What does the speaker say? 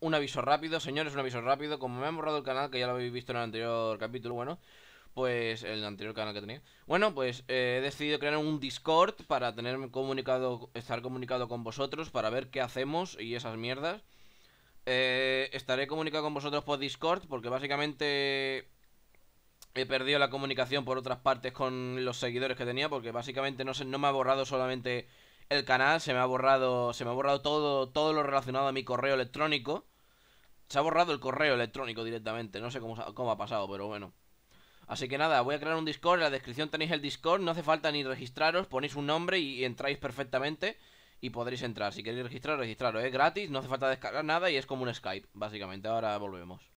un aviso rápido, señores, un aviso rápido. Como me han borrado el canal, que ya lo habéis visto en el anterior capítulo, bueno, pues el anterior canal que tenía. Bueno, pues eh, he decidido crear un Discord para tener comunicado, estar comunicado con vosotros, para ver qué hacemos y esas mierdas. Eh, estaré comunicado con vosotros por Discord porque básicamente he perdido la comunicación por otras partes con los seguidores que tenía porque básicamente no, se, no me ha borrado solamente el canal, se me ha borrado, se me ha borrado todo, lo relacionado a mi correo electrónico. Se ha borrado el correo electrónico directamente, no sé cómo, cómo ha pasado, pero bueno. Así que nada, voy a crear un Discord, en la descripción tenéis el Discord, no hace falta ni registraros, ponéis un nombre y, entráis perfectamente y podréis entrar. Si queréis registrar, registraros, es gratis, no hace falta descargar nada y es como un Skype, básicamente. Ahora volvemos.